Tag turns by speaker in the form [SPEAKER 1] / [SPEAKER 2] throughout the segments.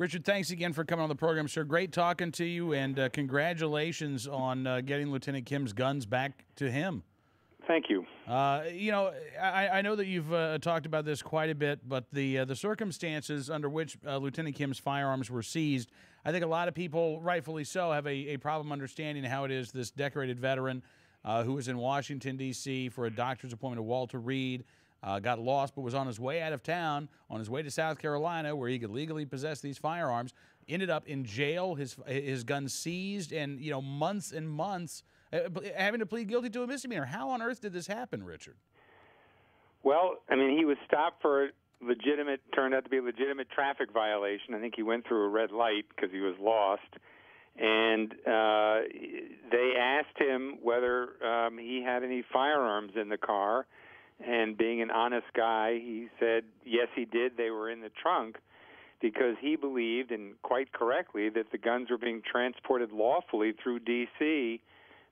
[SPEAKER 1] Richard, thanks again for coming on the program, sir. Great talking to you, and uh, congratulations on uh, getting Lieutenant Kim's guns back to him.
[SPEAKER 2] Thank you.
[SPEAKER 1] Uh, you know, I, I, know that you've uh, talked about this quite a bit, but the uh, the circumstances under which uh, Lieutenant Kim's firearms were seized, I think a lot of people, rightfully so, have a, a problem understanding how it is this decorated veteran uh, who was in Washington D.C. for a doctor's appointment of Walter Reed. Uh, got lost, but was on his way out of town, on his way to South Carolina, where he could legally possess these firearms. Ended up in jail, his his gun seized, and you know months and months uh, having to plead guilty to a misdemeanor. How on earth did this happen, Richard?
[SPEAKER 2] Well, I mean, he was stopped for a legitimate, turned out to be a legitimate traffic violation. I think he went through a red light because he was lost. And uh, they asked him whether um, he had any firearms in the car. And being an honest guy, he said, yes, he did. They were in the trunk because he believed, and quite correctly, that the guns were being transported lawfully through D.C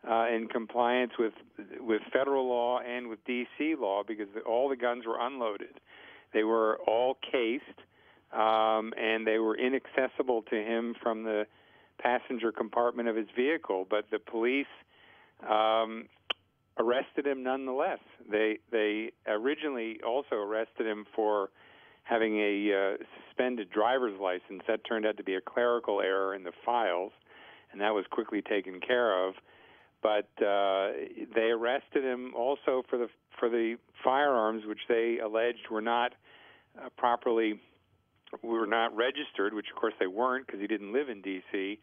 [SPEAKER 2] uh, in compliance with with federal law and with D.C. law because the, all the guns were unloaded. They were all cased, um, and they were inaccessible to him from the passenger compartment of his vehicle. But the police um, arrested him nonetheless. They they originally also arrested him for having a uh, suspended driver's license. That turned out to be a clerical error in the files, and that was quickly taken care of but uh, they arrested him also for the for the firearms, which they alleged were not uh, properly were not registered, which of course they weren't because he didn't live in D.C.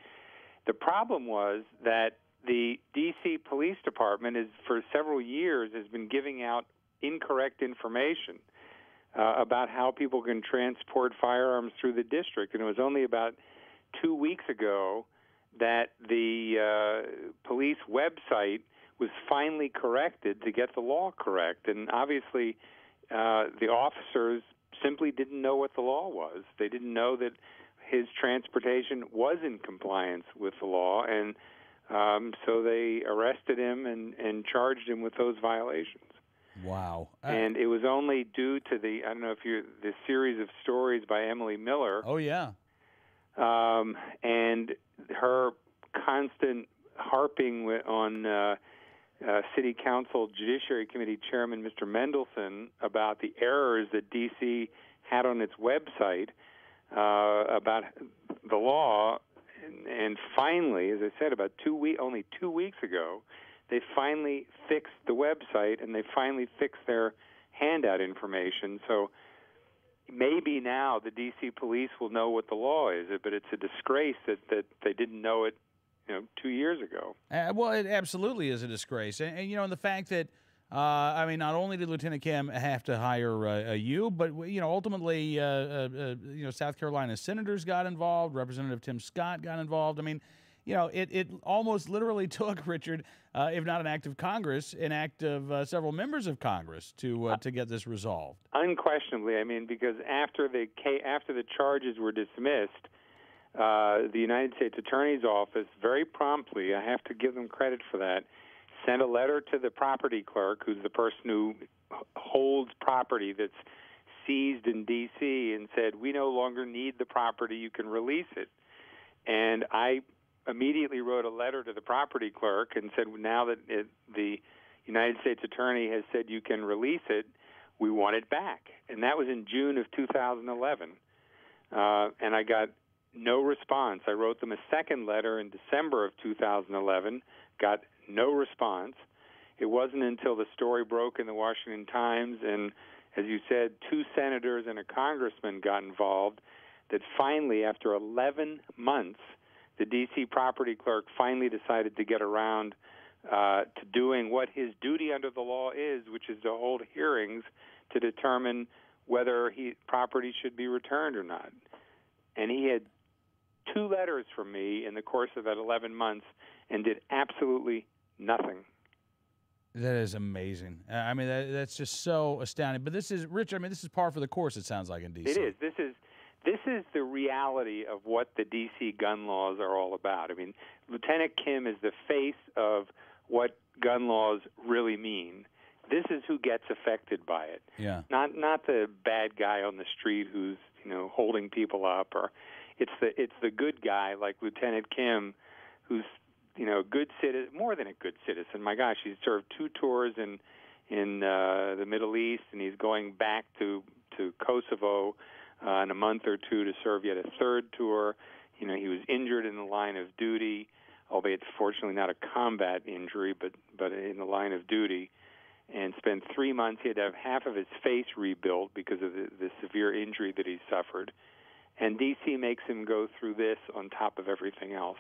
[SPEAKER 2] The problem was that the D.C. Police Department is for several years has been giving out incorrect information uh, about how people can transport firearms through the district, and it was only about two weeks ago that the uh, police website was finally corrected to get the law correct. And obviously, uh, the officers simply didn't know what the law was. They didn't know that his transportation was in compliance with the law, and um, so they arrested him and, and charged him with those violations.
[SPEAKER 1] Wow!
[SPEAKER 2] Uh, and it was only due to the I don't know if you the series of stories by Emily Miller.
[SPEAKER 1] Oh yeah.
[SPEAKER 2] Um, and her constant harping on uh, uh, City Council Judiciary Committee Chairman Mr. Mendelson about the errors that D.C. had on its website uh, about the law, and, finally, as I said, about two week only two weeks ago, they finally fixed the website and they finally fixed their handout information. So maybe now the DC police will know what the law is, but it's a disgrace that that they didn't know it, you know, two years ago.
[SPEAKER 1] Uh, well, it absolutely is a disgrace, and, and you know, and the fact that. Uh, I mean, not only did Lieutenant Kim have to hire uh, you, but you know, ultimately, uh, uh, uh, you know, South Carolina senators got involved. Representative Tim Scott got involved. I mean, you know, it, it almost literally took Richard, uh, if not an act of Congress, an act of uh, several members of Congress to uh, to get this resolved.
[SPEAKER 2] Unquestionably, I mean, because after the after the charges were dismissed, uh, the United States Attorney's Office very promptly, I have to give them credit for that, sent a letter to the property clerk, who's the person who holds property that's seized in D.C., and said, "We no longer need the property; you can release it." And I immediately wrote a letter to the property clerk and said, now that it, the United States Attorney has said you can release it, we want it back. And that was in June of 2011. Uh, and I got no response. I wrote them a second letter in December of 2011, got no response. It wasn't until the story broke in the Washington Times and, as you said, two senators and a congressman got involved that finally, after 11 months, the D.C. property clerk finally decided to get around uh, to doing what his duty under the law is, which is to hold hearings to determine whether he, property should be returned or not. And he had two letters from me in the course of that 11 months and did absolutely nothing.
[SPEAKER 1] That is amazing. I mean, that, that's just so astounding. But this is, Rich, I mean, this is par for the course, it sounds like, in D.C.
[SPEAKER 2] It is. This is this is the reality of what the D.C. gun laws are all about. I mean, Lieutenant Kim is the face of what gun laws really mean. This is who gets affected by it.
[SPEAKER 1] Yeah.
[SPEAKER 2] Not not the bad guy on the street who's you know, holding people up, or it's the it's the good guy like Lieutenant Kim, who's you know, good citizen, more than a good citizen. My gosh, he's served two tours in in uh, the Middle East, and he's going back to to Kosovo uh, in a month or two to serve yet a third tour. You know, he was injured in the line of duty, albeit fortunately not a combat injury, but but in the line of duty, and spent three months. He had to have half of his face rebuilt because of the, the severe injury that he suffered. And DC makes him go through this on top of everything else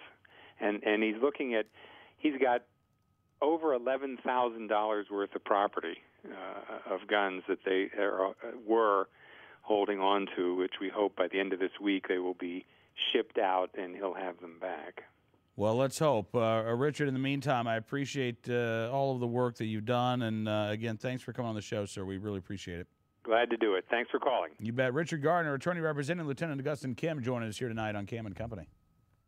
[SPEAKER 2] and and he's looking at he's got over eleven thousand dollars worth of property uh, of guns that they are, uh, were holding on to, which we hope by the end of this week they will be shipped out and he'll have them back.
[SPEAKER 1] Well, let's hope. Uh, uh Richard, in the meantime, I appreciate uh, all of the work that you've done. And uh, again, thanks for coming on the show, sir. We really appreciate it.
[SPEAKER 2] Glad to do it. Thanks for calling.
[SPEAKER 1] You bet. Richard Gardiner, attorney representing Lieutenant Augustine Kim, joining us here tonight on Cam and Company.